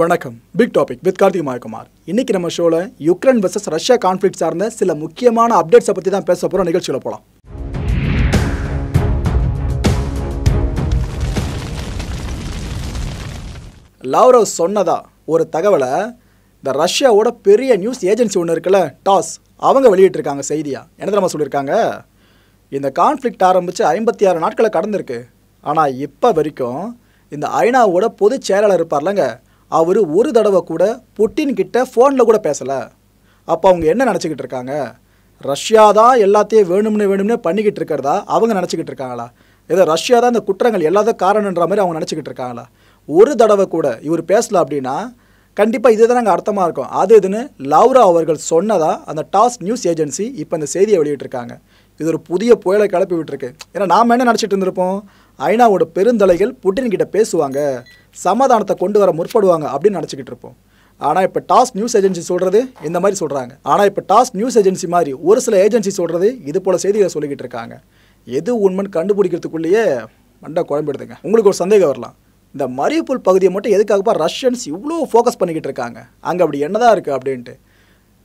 வணக்கம். Big topic with Karthik Mayakumar. இன்னைக்கு நம்ம ஷோவில் யுக்ரைன் வர்சஸ் ரஷ்யா கான்ஃப்ளிக்ட் சார்ந்த சில முக்கியமான அப்டேட்ஸை பற்றி தான் பேச போகிறோம் நிகழ்ச்சியில் போகலாம் லாவ்ரவ் சொன்னதா? ஒரு தகவலை இந்த ரஷ்யாவோட பெரிய நியூஸ் ஏஜென்சி ஒன்று இருக்குல்ல டாஸ் அவங்க வெளியிட்டிருக்காங்க செய்தியா? என்ன தெரியுமா சொல்லியிருக்காங்க? இந்த கான்ஃப்ளிக்ட் ஆரம்பித்து ஐம்பத்தி ஆறு நாட்களை கடந்திருக்கு. ஆனால் இப்போ வரைக்கும் இந்த ஐநாவோட பொதுச் செயலாளர் இருப்பார்லங்க அவர் ஒரு தடவை கூட புட்டின் கிட்ட ஃபோனில் கூட பேசலை. அப்போ அவங்க என்ன நினச்சிக்கிட்டு இருக்காங்க? ரஷ்யா தான் எல்லாத்தையும் வேணும்னு வேணும்னு பண்ணிக்கிட்டு இருக்கிறதா? அவங்க நினச்சிக்கிட்டு இருக்காங்களா? ஏதோ ரஷ்யா தான் இந்த குற்றங்கள் எல்லாத்தையும் காரணன்ற மாதிரி அவங்க நினச்சிக்கிட்டு இருக்காங்களா? ஒரு தடவை கூட இவர் பேசல அப்படின்னா கண்டிப்பாக இதுதான் நாங்கள் அர்த்தமாக இருக்கும். அது இதுன்னு லவ்ரா அவர்கள் சொன்னதாக அந்த டாஸ் நியூஸ் ஏஜென்சி இப்போ இந்த செய்தியை வெளியிட்டிருக்காங்க. இது ஒரு புதிய புயலை கிளப்பி விட்டுருக்கு. ஏன்னா நாம் என்ன நினச்சிட்டு இருந்திருப்போம்? ஐநாவோட பெருந்தலைகள் புட்டின் கிட்ட பேசுவாங்க. சமாதானத்தை கொண்டு வர முற்படுவாங்க அப்படின்னு நினச்சிக்கிட்டு இருப்போம். ஆனால் இப்போ டாஸ் நியூஸ் ஏஜென்சி சொல்கிறது இந்த மாதிரி சொல்கிறாங்க ஆனால் இப்போ டாஸ் நியூஸ் ஏஜென்சி மாதிரி ஒரு சில ஏஜென்சி சொல்கிறது இது போல் செய்திகளை சொல்லிக்கிட்டு இருக்காங்க. எது உண்மைன்னு கண்டுபிடிக்கிறதுக்குள்ளேயே மண்டை குழம்பிடுதுங்க. உங்களுக்கு ஒரு சந்தேகம் வரலாம். இந்த மரியுப்புல் பகுதியை மட்டும் எதுக்காகப்பா ரஷ்யன்ஸ் இவ்வளோ ஃபோக்கஸ் பண்ணிக்கிட்டு இருக்காங்க? அங்கே அப்படி என்னதான் இருக்குது அப்படின்ட்டு.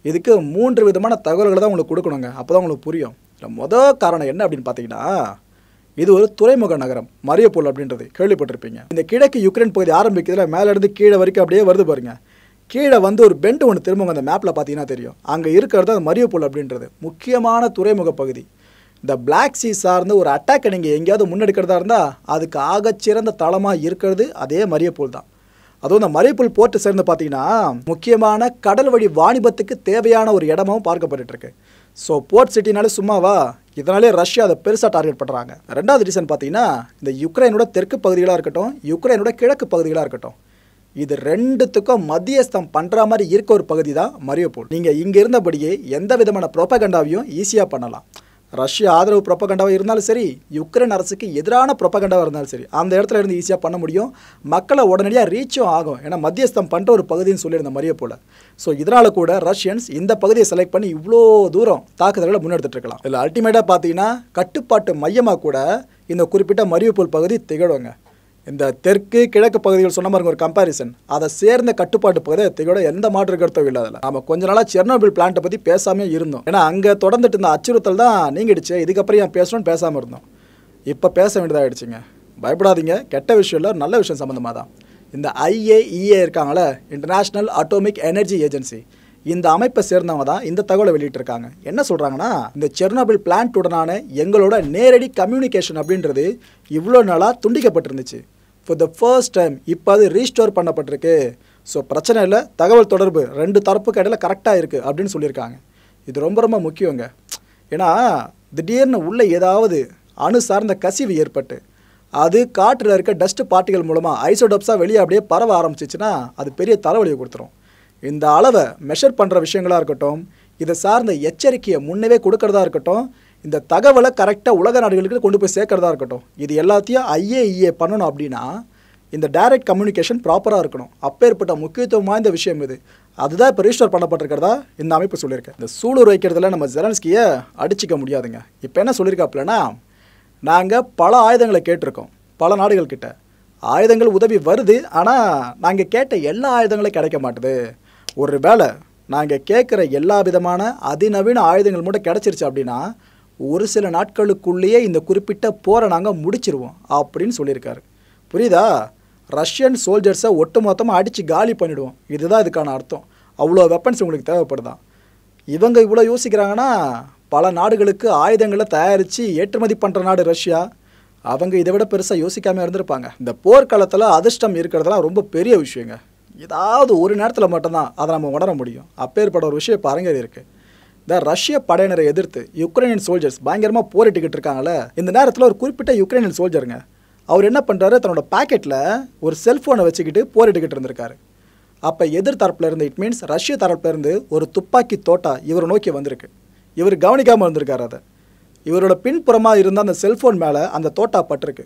இதுக்கு மூன்று விதமான தகவல்களை தான் உங்களுக்கு கொடுக்கணுங்க. அப்போ தான் உங்களுக்கு புரியும். இல்லை மொதல் காரணம் என்ன அப்படின்னு பார்த்தீங்கன்னா இது ஒரு துறைமுக நகரம் மரியப்பூல் அப்படின்றது கேள்விப்பட்டிருப்பீங்க. இந்த கிழக்கு யுக்ரைன் பகுதி ஆரம்பிக்கிறதுல மேலேருந்து கீழே வரைக்கும் அப்படியே வருது பாருங்க. கீழே வந்து ஒரு பெண்டு ஒன்று திரும்ப அந்த மேப்பில் பார்த்தீங்கன்னா தெரியும். அங்கே இருக்கிறது அந்த மரியப்பூல் அப்படின்றது. முக்கியமான துறைமுக பகுதி. இந்த பிளாக் சீ சார்ந்து ஒரு அட்டாக்கை நீங்கள் எங்கேயாவது முன்னெடுக்கிறதா இருந்தால் அதுக்கு ஆகச்சிறந்த தளமாக இருக்கிறது அதே மரியப்பூல் தான். அதுவும் இந்த மரியப்பூல் போர்ட்டு சேர்ந்து பார்த்தீங்கன்னா முக்கியமான கடல் வழி வாணிபத்துக்கு தேவையான ஒரு இடமாவும் பார்க்கப்பட்டுருக்கு ஸோ போர்ட் சிட்டினாலே சும்மாவா இதனாலே ரஷ்யா அதை பெருசாக டார்கெட் பண்ணுறாங்க ரெண்டாவது ரீசன் பார்த்தீங்கன்னா இந்த யுக்ரைனோட தெற்கு பகுதிகளாக இருக்கட்டும் யுக்ரைனோட கிழக்கு பகுதிகளாக இருக்கட்டும் இது ரெண்டுத்துக்கும் மத்தியஸ்தம் பண்ணுற மாதிரி இருக்க ஒரு பகுதி தான் மரியப்பூல் நீங்கள் இங்கே இருந்தபடியே எந்த விதமான ப்ரொபகண்டாவையும் ஈஸியாக பண்ணலாம். ரஷ்யா ஆதரவு ப்ரொப்பகண்டாவாக இருந்தாலும் சரி யுக்ரைன் அரசுக்கு எதிரான ப்ரொப்பகண்டாவாக இருந்தாலும் சரி அந்த இடத்துல இருந்து ஈஸியாக பண்ண முடியும். மக்களை உடனடியாக ரீச்சும் ஆகும். ஏன்னா மத்தியஸ்தம் பண்ணுற ஒரு பகுதின்னு சொல்லியிருந்த மாதிரியே போல். ஸோ இதனால் கூட ரஷ்யன்ஸ் இந்த பகுதியை செலக்ட் பண்ணி இவ்வளோ தூரம் தாக்குதல்களை முன்னெடுத்துட்டு இருக்கலாம். இதில் அல்டிமேட்டாக பார்த்தீங்கன்னா கட்டுப்பாட்டு மையமாக கூட இந்த குறிப்பிட்ட மரியப்பூல் பகுதி திகழுங்க இந்த தெற்கு கிழக்கு பகுதிகள் சொன்ன மாதிரி ஒரு கம்பாரிசன் அதை சேர்ந்த கட்டுப்பாட்டு பகுதியோட எந்த மாற்று கருத்தும் இல்லை அதில். நம்ம கொஞ்ச நாளாக செர்னோபில் பிளான்ட்டை பற்றி பேசாமே இருந்தோம். ஏன்னா அங்கே தொடர்ந்துட்டு இருந்த அச்சுறுத்தல் தான் நீங்கிடுச்சு. இதுக்கப்புறம் ஏன் பேசணும்னு பேசாமல் இருந்தோம். இப்போ பேச வேண்டியதாகிடுச்சிங்க பயப்படாதீங்க. கெட்ட விஷயம் இல்லை நல்ல விஷயம் சம்மந்தமாக தான் இந்த ஐஏஇஏ இருக்காங்களே இன்டர்நேஷ்னல் அட்டோமிக் எனர்ஜி ஏஜென்சி இந்த அமைப்பை சேர்ந்தவங்க தான் இந்த தகவலை வெளியிட்டிருக்காங்க. என்ன சொல்கிறாங்கன்னா இந்த செர்னோபில் பிளான்ட் உடனான எங்களோட நேரடி கம்யூனிகேஷன் அப்படின்றது இவ்வளோ நாளாக துண்டிக்கப்பட்டிருந்துச்சு. ஃபார் த ஃபர்ஸ்ட் டைம் இப்போ அது ரீஸ்டோர் பண்ணப்பட்டிருக்கு. ஸோ பிரச்சனை இல்லை தகவல் தொடர்பு ரெண்டு தரப்புக்கு இடையில கரெக்டாக இருக்குது அப்படின்னு சொல்லியிருக்காங்க. இது ரொம்ப ரொம்ப முக்கியங்க. ஏன்னா திடீர்னு உள்ளே ஏதாவது அணு சார்ந்த கசிவு ஏற்பட்டு அது காற்றில் இருக்க டஸ்ட் பார்ட்டிகள் மூலமாக ஐசோடப்ஸாக வெளியே அப்படியே பரவ ஆரம்பிச்சிச்சுன்னா அது பெரிய தலைவலியை கொடுத்துரும். இந்த அளவை மெஷர் பண்ணுற விஷயங்களாக இருக்கட்டும் இதை சார்ந்த எச்சரிக்கையை முன்னவே கொடுக்கறதா இருக்கட்டும் இந்த தகவலை கரெக்டாக உலக நாடுகளுக்கு கொண்டு போய் சேர்க்கறதா இருக்கட்டும். இது எல்லாத்தையும் ஐஏஇஏ பண்ணணும் அப்படின்னா இந்த டைரக்ட் கம்யூனிகேஷன் ப்ராப்பராக இருக்கணும். அப்பேற்பட்ட முக்கியத்துவம் வாய்ந்த விஷயம் இது. அதுதான் இப்போ ரிஜிஸ்டர் பண்ணப்பட்டிருக்கிறதா? இந்த அமைப்பு சொல்லியிருக்கேன் இந்த சூளுர் வைக்கிறதுல நம்ம ஜெலன்ஸ்கியை அடிச்சிக்க முடியாதுங்க. இப்போ என்ன சொல்லியிருக்காப்புலன்னா நாங்கள் பல ஆயுதங்களை கேட்டிருக்கோம் பல நாடுகள் கிட்ட. ஆயுதங்கள் உதவி வருது ஆனால் நாங்கள் கேட்ட எல்லா ஆயுதங்களும் கிடைக்க மாட்டுது. ஒரு வேளை நாங்கள் கேட்குற எல்லா விதமான அதிநவீன ஆயுதங்கள் மட்டும் கிடச்சிருச்சு அப்படின்னா ஒரு சில நாட்களுக்குள்ளேயே இந்த குறிப்பிட்ட போரை நாங்கள் முடிச்சிருவோம் அப்படின்னு சொல்லியிருக்காரு. புரியுதா? ரஷ்யன் சோல்ஜர்ஸை ஒட்டுமொத்தமாக அடித்து காலி பண்ணிவிடுவோம் இதுதான் இதுக்கான அர்த்தம். அவ்வளோ வெப்பன்ஸ் உங்களுக்கு தேவைப்படுதான். இவங்க இவ்வளோ யோசிக்கிறாங்கன்னா பல நாடுகளுக்கு ஆயுதங்களை தயாரித்து ஏற்றுமதி பண்ணுற நாடு ரஷ்யா. அவங்க இதை விட பெருசாக யோசிக்காமல் இருந்திருப்பாங்க. இந்த போர்க்காலத்தில் அதிர்ஷ்டம் இருக்கிறதெல்லாம் ரொம்ப பெரிய விஷயங்க. ஏதாவது ஒரு நேரத்தில் மட்டும்தான் அதை நம்ம உணர முடியும். அப்பேற்பட்ட ஒரு விஷயம் இப்போ அரங்கேறி இருக்குது இந்த ரஷ்ய படையினரை எதிர்த்து யுக்ரைனியன் சோல்ஜர்ஸ் பயங்கரமாக போரிட்டுக்கிட்டு இருக்காங்கள இந்த நேரத்தில் ஒரு குறிப்பிட்ட யுக்ரைனியன் சோல்ஜருங்க அவர் என்ன பண்ணுறாரு தன்னோட பாக்கெட்டில் ஒரு செல்ஃபோனை வச்சுக்கிட்டு போரிட்டுக்கிட்டு இருந்திருக்காரு. அப்போ எதிர் தரப்புல இருந்து இட் மீன்ஸ் ரஷ்ய தரப்புல இருந்து ஒரு துப்பாக்கி தோட்டா இவரை நோக்கி வந்திருக்கு. இவர் கவனிக்காமல் வந்திருக்காரு அதை. இவரோட பின்புறமாக இருந்த அந்த செல்ஃபோன் மேலே அந்த தோட்டா பட்டிருக்கு.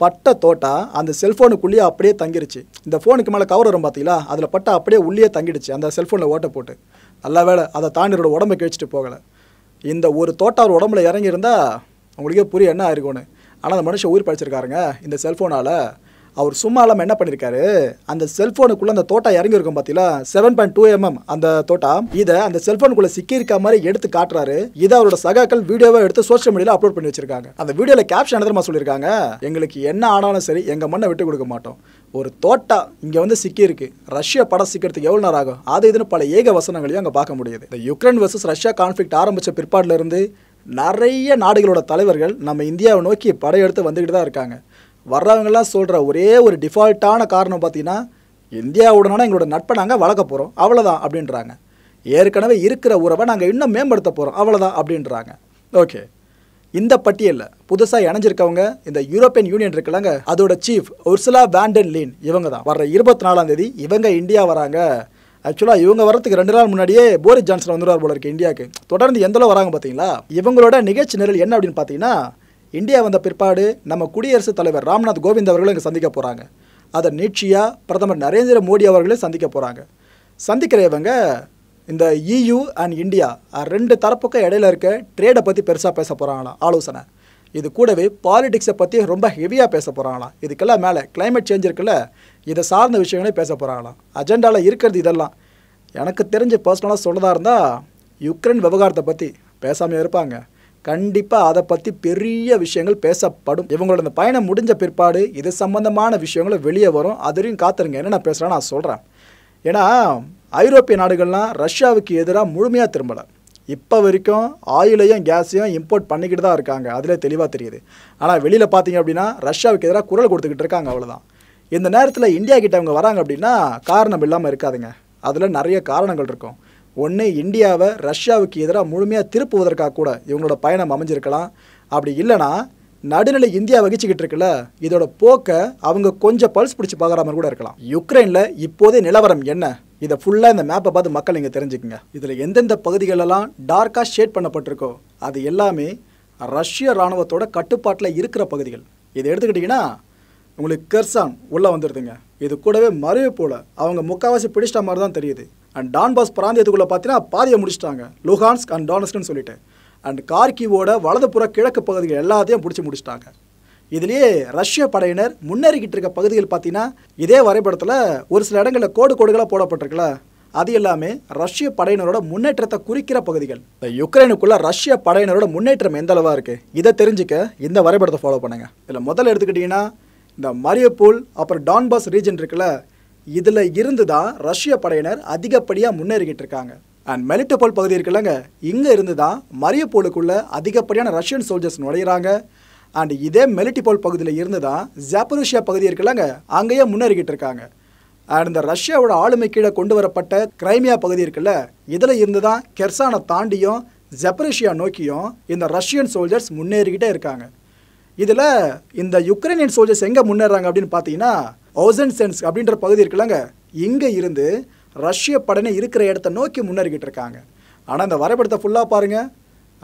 பட்ட தோட்டா அந்த செல்ஃபோனுக்குள்ளேயே அப்படியே தங்கிருச்சு. இந்த ஃபோனுக்கு மேலே கவர் வரும் பார்த்தீங்களா அதில் பட்டா அப்படியே உள்ளே தங்கிடுச்சு அந்த செல்ஃபோனில் ஓட்ட போட்டு. நல்ல வேலை அதை தாண்டியோட உடம்பை கிழிச்சிட்டு போகலை. இந்த ஒரு தோட்டம் அவர் உடம்புல இறங்கியிருந்தா உங்களுக்கே புரிய என்ன ஆயிருக்கும்னு. ஆனால் அந்த மனுஷன் உயிர் படிச்சிருக்காருங்க இந்த செல்ஃபோனால் அவர் சும்மா இல்லாமல் என்ன பண்ணியிருக்காரு அந்த செல்ஃபோனுக்குள்ளே அந்த தோட்டா இறங்கியிருக்கும் பார்த்தீங்களா செவன் பாயிண்ட் டூ எம்எம் அந்த தோட்டா இதை அந்த செல்ஃபோனுக்குள்ளே சிக்கியிருக்க மாதிரி எடுத்து காட்டுறாரு. இதை அவரோட சகாக்கள் வீடியோவை எடுத்து சோஷியல் மீடியாவில் அப்லோட் பண்ணி வச்சிருக்காங்க. அந்த வீடியோவில் கேப்ஷன் என்ன தெரியுமா சொல்லியிருக்காங்க? எங்களுக்கு என்ன ஆனாலும் சரி எங்கள் மண்ணை விட்டு கொடுக்க மாட்டோம். ஒரு தோட்டா இங்கே வந்து சிக்கியிருக்கு. ரஷ்யா படம் சிக்கிறதுக்கு எவ்வளோ நேரம் ஆகும்? அது இதுன்னு பல ஏக வசனங்களையும் அங்கே பார்க்க முடியுது. இந்த யுக்ரைன் வர்சஸ் ரஷ்யா கான்ஃப்ளிக்ட் ஆரம்பித்த பிற்பாடுல நிறைய நாடுகளோட தலைவர்கள் நம்ம இந்தியாவை நோக்கி படையெடுத்து வந்துக்கிட்டு தான் இருக்காங்க. வர்றவங்கெல்லாம் சொல்கிற ஒரே ஒரு டிஃபால்ட்டான காரணம் பார்த்தீங்கன்னா இந்தியாவுடனான எங்களோட நட்பை நாங்கள் வளர்க்க போகிறோம் அவ்வளோதான் அப்படின்றாங்க. ஏற்கனவே இருக்கிற உறவை நாங்கள் இன்னும் மேம்படுத்த போகிறோம் அவ்வளோதான் அப்படின்றாங்க. ஓகே இந்த பட்டியலில் புதுசாக இணைஞ்சிருக்கவங்க இந்த யூரோப்பியன் யூனியன் இருக்குல்லங்க அதோட சீஃப் உர்சுலா வேண்டன் லீன் இவங்க தான் வர்ற இருபத்தி நாலாம் தேதி இவங்க இந்தியா வராங்க. ஆக்சுவலாக இவங்க வரதுக்கு ரெண்டு நாள் முன்னாடியே போரிஸ் ஜான்சன் வந்துருவார் போல இருக்கு இந்தியாவுக்கு. தொடர்ந்து எந்த வராங்க பார்த்தீங்களா இவங்களோட நிகழ்ச்சி நிரல் என்ன அப்படின்னு பார்த்தீங்கன்னா இந்தியா வந்த பிற்பாடு நம்ம குடியரசுத் தலைவர் ராம்நாத் கோவிந்த் அவர்களும் இங்கே சந்திக்க போகிறாங்க அதை நீட்சியாக பிரதமர் நரேந்திர மோடி அவர்களையும் சந்திக்க போகிறாங்க சந்திக்கிற இவங்க இந்த இயு அண்ட் இந்தியா ரெண்டு தரப்புக்கும் இடையில இருக்க ட்ரேடை பற்றி பெருசாக பேச போகிறாங்களாம் ஆலோசனை. இது கூடவே பாலிடிக்ஸை பற்றி ரொம்ப ஹெவியாக பேச போகிறாங்களாம் இதுக்கெல்லாம் மேலே கிளைமேட் சேஞ்ச் இருக்குல்ல இதை சார்ந்த விஷயங்களே பேச போகிறாங்களாம் அஜெண்டாவில் இருக்கிறது இதெல்லாம். எனக்கு தெரிஞ்ச பர்சனலாக சொல்லதாக இருந்தால் யுக்ரைன் விவகாரத்தை பற்றி பேசாமல் இருப்பாங்க. கண்டிப்பாக அதை பற்றி பெரிய விஷயங்கள் பேசப்படும். இவங்களோட இந்த பயணம் முடிஞ்ச பிற்பாடு இது சம்மந்தமான விஷயங்களும் வெளியே வரும். அதுவரையும் காத்துருங்க. என்ன நான் பேசுகிறேன் நான் சொல்கிறேன் ஏன்னா ஐரோப்பிய நாடுகள்லாம் ரஷ்யாவுக்கு எதிராக முழுமையாக திரும்பலை. இப்போ வரைக்கும் ஆயிலையும் கேஸையும் இம்போர்ட் பண்ணிக்கிட்டு தான் இருக்காங்க. அதில் தெளிவாக தெரியுது. ஆனால் வெளியில் பார்த்தீங்க அப்படின்னா ரஷ்யாவுக்கு எதிராக குரல் கொடுத்துக்கிட்டு இருக்காங்க அவ்வளோதான் இந்த நேரத்தில் இந்தியா கிட்ட அவங்க வராங்க அப்படின்னா காரணம் இல்லாமல் இருக்காதுங்க. அதில் நிறைய காரணங்கள் இருக்கும். ஒன்று இந்தியாவை ரஷ்யாவுக்கு எதிராக முழுமையாக திருப்புவதற்காக கூட இவங்களோட பயணம் அமைஞ்சிருக்கலாம். அப்படி இல்லைன்னா நடுநிலை இந்தியா வகிச்சுக்கிட்டு இருக்குல்ல இதோட போக்கை அவங்க கொஞ்சம் பல்ஸ் பிடிச்சி பார்க்குற மாதிரி கூட இருக்கலாம். யுக்ரைனில் இப்போதே நிலவரம் என்ன? இதை ஃபுல்லாக இந்த மேப்பை பார்த்து மக்கள் இங்கே தெரிஞ்சுக்குங்க. இதில் எந்தெந்த பகுதிகளெல்லாம் டார்க்காக ஷேட் பண்ணப்பட்டிருக்கோ அது எல்லாமே ரஷ்ய இராணுவத்தோட கட்டுப்பாட்டில் இருக்கிற பகுதிகள். இதை எடுத்துக்கிட்டிங்கன்னா உங்களுக்கு கெர்சான் உள்ளே வந்துடுதுங்க இது கூடவே மறைவு போல அவங்க முக்கால்வாசி பிடிச்சிட்ட மாதிரி தான் தெரியுது. அண்ட் டான்பாஸ் பிராந்தியத்துக்குள்ளே பார்த்தீங்கன்னா பாதியை முடிச்சிட்டாங்க. லுஹான்ஸ்க் அண்ட் டானஸ்க்னு சொல்லிட்டு. அண்ட் கார்கிவோட வலதுபுற கிழக்கு பகுதிகள் எல்லாத்தையும் பிடிச்சி முடிச்சிட்டாங்க. இதுலேயே ரஷ்ய படையினர் முன்னேறிக்கிட்டு இருக்க பகுதிகள் பார்த்தீங்கன்னா இதே வரைபடத்தில் ஒரு சில இடங்களில் கோடு கோடுகளாக போடப்பட்டிருக்குல்ல அது எல்லாமே ரஷ்ய படையினரோட முன்னேற்றத்தை குறிக்கிற பகுதிகள். இந்த யுக்ரைனுக்குள்ள ரஷ்ய படையினரோட முன்னேற்றம் எந்த அளவாக இருக்குது இதை தெரிஞ்சுக்க இந்த வரைபடத்தை ஃபாலோ பண்ணுங்க. இதில் முதல்ல எடுத்துக்கிட்டிங்கன்னா இந்த மரியப்பூல் அப்புறம் டான்பாஸ் ரீஜன் இருக்குல்ல இதில் இருந்து தான் ரஷ்ய படையினர் அதிகப்படியாக முன்னேறிக்கிட்டு இருக்காங்க. அண்ட் மெலிட்டபோல் பகுதி இருக்குல்லங்க இங்கே இருந்து தான் மரியப்போலுக்குள்ளே அதிகப்படியான ரஷ்யன் சோல்ஜர்ஸ் நுழையிறாங்க. அண்ட் இதே மெலிட்டிபோல் பகுதியில் இருந்து தான் ஜாப்பருஷியா பகுதி இருக்குல்லங்க அங்கேயே முன்னேறிக்கிட்டு இருக்காங்க. அண்ட் இந்த ரஷ்யாவோட ஆளுமை கீழே கொண்டு வரப்பட்ட கிரைமியா பகுதி இருக்குல்ல இதில் இருந்து தான் கெர்சானை தாண்டியும் ஜெப்ரேஷியா நோக்கியும் இந்த ரஷ்யன் சோல்ஜர்ஸ் முன்னேறிக்கிட்டே இருக்காங்க. இதில் இந்த யுக்ரைனியன் சோல்ஜர்ஸ் எங்கே முன்னேறாங்க அப்படின்னு பார்த்தீங்கன்னா ஓசன் சென்ஸ் அப்படின்ற பகுதி இருக்குல்லங்க இங்கே இருந்து ரஷ்ய படையினர் இருக்கிற இடத்த நோக்கி முன்னேறிக்கிட்டு இருக்காங்க. ஆனால் இந்த வரைபடத்தை ஃபுல்லாக பாருங்கள்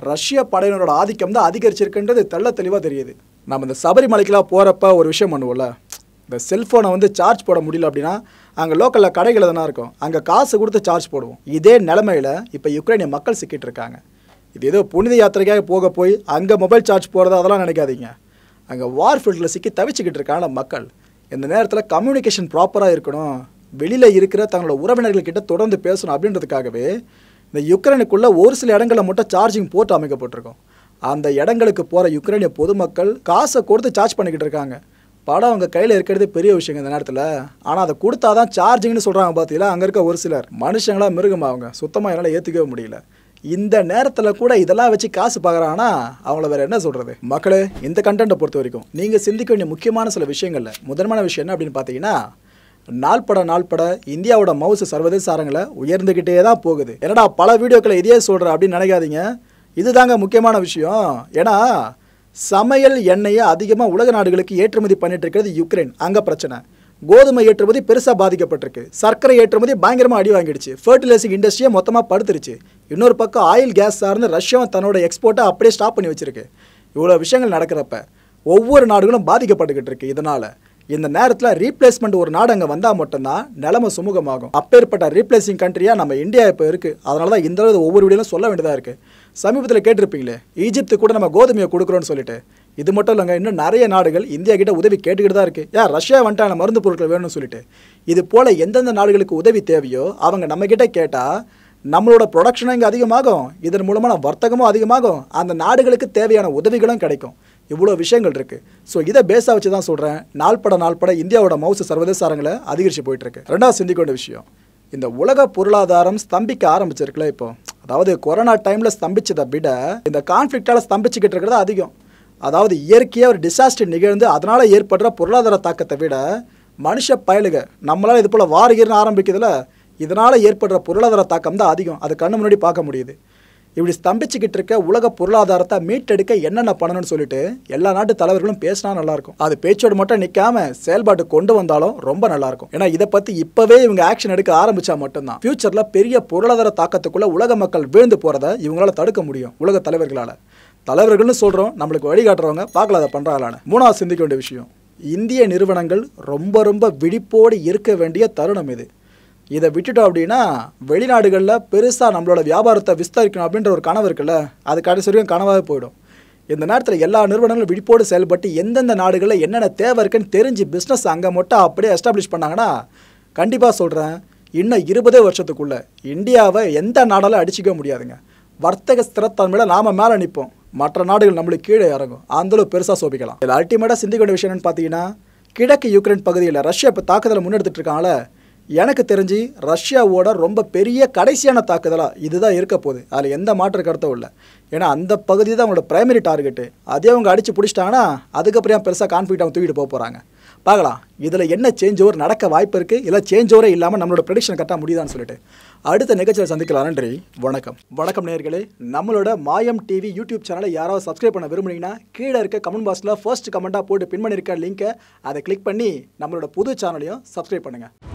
ரஷ்ய படையினரோட ஆதிக்கம் தான் அதிகரிச்சிருக்குன்றது தெள்ள தெளிவாக தெரியுது. நம்ம இந்த சபரிமலைக்கெலாம் போகிறப்ப ஒரு விஷயம் பண்ணுவோம்ல. இந்த செல்ஃபோனை வந்து சார்ஜ் போட முடியல அப்படின்னா அங்கே லோக்கலில் கடைகள் தானே இருக்கும். அங்கே காசு கொடுத்து சார்ஜ் போடுவோம். இதே நிலமையில் இப்போ யுக்ரைனிய மக்கள் சிக்கிட்டு இருக்காங்க. இது ஏதோ புனித யாத்திரைக்காக போக போய் அங்கே மொபைல் சார்ஜ் போகிறதா அதெல்லாம் நினைக்காதீங்க. அங்கே வார் ஃபீல்டில் சிக்கி தவிச்சுக்கிட்டு இருக்காங்க மக்கள். இந்த நேரத்தில் கம்யூனிகேஷன் ப்ராப்பராக இருக்கணும். வெளியில் இருக்கிற தங்களோட உறவினர்கள்கிட்ட தொடர்ந்து பேசணும் அப்படின்றதுக்காகவே இந்த யுக்ரைனுக்குள்ளே ஒரு சில இடங்களில் மட்டும் சார்ஜிங் போட்டு அமைக்கப்பட்டிருக்கும். அந்த இடங்களுக்கு போகிற யுக்ரைனிய பொதுமக்கள் காசை கொடுத்து சார்ஜ் பண்ணிக்கிட்டு இருக்காங்க. படம் அவங்க கையில் இருக்கிறது பெரிய விஷயங்க இந்த நேரத்தில். ஆனால் அதை கொடுத்தா தான் சார்ஜிங்னு சொல்கிறாங்க பார்த்தீங்களா அங்கே இருக்க ஒரு சிலர். மனுஷங்களா மிருகம் அவங்க. சுத்தமாக என்னால் ஏற்றுக்கவே முடியல. இந்த நேரத்தில் கூட இதெல்லாம் வச்சு காசு பார்க்குறாங்கன்னா அவங்கள வேற என்ன சொல்கிறது மக்களே இந்த கண்டென்ட்டை பொறுத்த வரைக்கும் நீங்கள் சிந்திக்க வேண்டிய முக்கியமான சில விஷயங்களில் முதன்மையான விஷயம் என்ன அப்படின்னு பார்த்தீங்கன்னா நாள்பட நாள்பட இந்தியாவோட மவுசு சர்வதேச அரங்கில் உயர்ந்துக்கிட்டே தான் போகுது. என்னடா பல வீடியோக்களை இதையே சொல்கிற அப்படின்னு நினைக்காதீங்க. இதுதாங்க முக்கியமான விஷயம். ஏன்னா சமையல் எண்ணெயை அதிகமாக உலக நாடுகளுக்கு ஏற்றுமதி பண்ணிட்டு இருக்கிறது யுக்ரைன். அங்கே பிரச்சனை. கோதுமை ஏற்றுமதி பெருசாக பாதிக்கப்பட்டிருக்கு. சர்க்கரை ஏற்றுமதி பயங்கரமாக அடி வாங்கிடுச்சு. ஃபர்டிலைசிங் இண்டஸ்ட்ரியை மொத்தமாக படுத்துருச்சு. இன்னொரு பக்கம் ஆயில் கேஸ் சார்ந்து ரஷ்யாவும் தன்னோட எக்ஸ்போர்ட்டை அப்படியே ஸ்டாப் பண்ணி வச்சிருக்கு. இவ்வளோ விஷயங்கள் நடக்கிறப்ப ஒவ்வொரு நாடுகளும் பாதிக்கப்பட்டுக்கிட்டு இருக்கு இதனால். இந்த நேரத்தில் ரீப்ளேஸ்மெண்ட் ஒரு நாடு அங்கே வந்தால் மட்டும்தான் நிலைமை சுமூகமாகும். அப்பேற்பட்ட ரீப்ளேசிங் கண்ட்ரியாக நம்ம இந்தியா இப்போ இருக்குது அதனால தான் இந்த அளவு ஒவ்வொரு வீடியோலும் சொல்ல வேண்டியதாக இருக்குது சமீபத்தில் கேட்டிருப்பீங்களே ஈஜிப்து கூட நம்ம கோதுமையை கொடுக்குறோன்னு சொல்லிட்டு. இது மட்டும் இல்லைங்க இன்னும் நிறைய நாடுகள் இந்தியா கிட்ட உதவி கேட்டுக்கிட்டு தான் இருக்குது ஏன் ரஷ்யா வந்துட்டான மருந்து பொருட்கள் வேணும்னு சொல்லிட்டு. இது போல் எந்தெந்த நாடுகளுக்கு உதவி தேவையோ அவங்க நம்மக்கிட்ட கேட்டால் நம்மளோட ப்ரொடக்ஷனும் இங்கே அதிகமாகும். இதன் மூலமான வர்த்தகமும் அதிகமாகும். அந்த நாடுகளுக்கு தேவையான உதவிகளும் கிடைக்கும். இவ்வளோ விஷயங்கள் இருக்குது ஸோ இதை பேஸாக வச்சு தான் சொல்கிறேன் நாள்பட நாள்பட இந்தியாவோட மவுசு சர்வதேச அரங்களை அதிகரித்து போயிட்டுருக்கு. ரெண்டாவது சிந்திக்க வேண்டிய விஷயம் இந்த உலக பொருளாதாரம் ஸ்தம்பிக்க ஆரம்பிச்சிருக்குல்ல இப்போ. அதாவது கொரோனா டைமில் ஸ்தம்பிச்சதை விட இந்த கான்ஃப்ளிக்டால் ஸ்தம்பிச்சுக்கிட்டு இருக்கிறது அதிகம். அதாவது இயற்கையாக ஒரு டிசாஸ்டர் நிகழ்ந்து அதனால் ஏற்படுற பொருளாதார தாக்கத்தை விட மனுஷ பயலுக நம்மளால் இது போல் வாரிகர்னு ஆரம்பிக்கிறதுல இதனால் ஏற்படுற பொருளாதார தாக்கம் தான் அதிகம். அது கண்ணு முன்னாடி பார்க்க முடியுது. இப்படி ஸ்தம்பிச்சுக்கிட்டு இருக்க உலக பொருளாதாரத்தை மீட்டெடுக்க என்னென்ன பண்ணணும்னு சொல்லிட்டு எல்லா நாட்டு தலைவர்களும் பேசினா நல்லா இருக்கும் அது பேச்சோடு மட்டும் நிற்காம செயல்பாட்டு கொண்டு வந்தாலும் ரொம்ப நல்லாயிருக்கும். ஏன்னா இதை பற்றி இப்போவே இவங்க ஆக்ஷன் எடுக்க ஆரம்பிச்சா மட்டும்தான். ஃபியூச்சர்ல பெரிய பொருளாதார தாக்கத்துக்குள்ள உலக மக்கள் வீழ்ந்து போகிறத இவங்களால தடுக்க முடியும் உலக தலைவர்களால். தலைவர்கள்னு சொல்கிறோம் நம்மளுக்கு வழிகாட்டுறவங்க பார்க்கல அதை பண்ணுறாங்களான்னு மூணாவது சிந்திக்க வேண்டிய விஷயம் இந்திய நிறுவனங்கள் ரொம்ப ரொம்ப விழிப்போடு இருக்க வேண்டிய தருணம் இது. இதை விட்டுட்டோம் அப்படின்னா வெளிநாடுகளில் பெருசாக நம்மளோட வியாபாரத்தை விஸ்தரிக்கணும் அப்படின்ற ஒரு கனவு இருக்குல்ல? அது கடைசி வரைக்கும் கனவாகவே போயிடும். இந்த நேரத்தில் எல்லா நிறுவனங்களும் விழிப்போடு செயல்பட்டு எந்தெந்த நாடுகளில் என்னென்ன தேவை இருக்குன்னு தெரிஞ்சு பிஸ்னஸ் அங்கே மட்டும் அப்படியே எஸ்டாப்ளிஷ் பண்ணாங்கன்னா கண்டிப்பாக சொல்கிறேன் இன்னும் இருபதே வருஷத்துக்குள்ளே இந்தியாவை எந்த நாடாலும் அடிச்சிக்க முடியாதுங்க. வர்த்தக ஸ்திரத்தன்மையில் நாம் மேலே நிற்போம் மற்ற நாடுகள் நம்மளுக்கு கீழே இறங்கும். அந்தளவு பெருசாக சோபிக்கலாம். இதில் அல்டிமேட்டாக சிந்திக்க வேண்டிய விஷயம் என்னென்னு பார்த்தீங்கன்னா கிழக்கு யுக்ரைன் பகுதியில் ரஷ்யா இப்போ தாக்குதலை முன்னெடுத்துட்டு இருக்காங்களே எனக்கு தெரிஞ்சு ரஷ்யாவோட ரொம்ப பெரிய கடைசியான தாக்குதலாக இதுதான் இருக்க போகுது. அதில் எந்த மாற்று கருத்தும் இல்லை. ஏன்னா அந்த பகுதி தான் அவங்களோட பிரைமரி டார்கெட்டு அதே அவங்க அடித்து பிடிச்சிட்டாங்கன்னா அதுக்கப்புறம் பெருசாக கான்ஃபிடண்ட் அவங்க தூக்கிட்டு போக போகிறாங்க பார்க்கலாம். இதில் என்ன சேஞ்ச் ஓவர் நடக்க வாய்ப்பு இருக்குது இல்லை சேஞ்ச் ஓவரே இல்லாமல் நம்மளோட ப்ரெடிக்ஷன் கரெக்டாக முடியுதான்னு சொல்லிட்டு. அடுத்த நிகழ்ச்சியில் சந்திக்கலாம். நன்றி. வணக்கம். வணக்கம் நேர்களே நம்மளோட மாயம் டிவி யூடியூப் சேனலை யாராவது சப்ஸ்கிரைப் பண்ண விரும்புனீங்கன்னா கீழே இருக்க கமெண்ட் பாக்ஸில் ஃபர்ஸ்ட் கமெண்ட்டாக போட்டு பின் பண்ணியிருக்க லிங்க்கை அதை கிளிக் பண்ணி நம்மளோட புது சேனலையும் சப்ஸ்கிரைப் பண்ணுங்கள்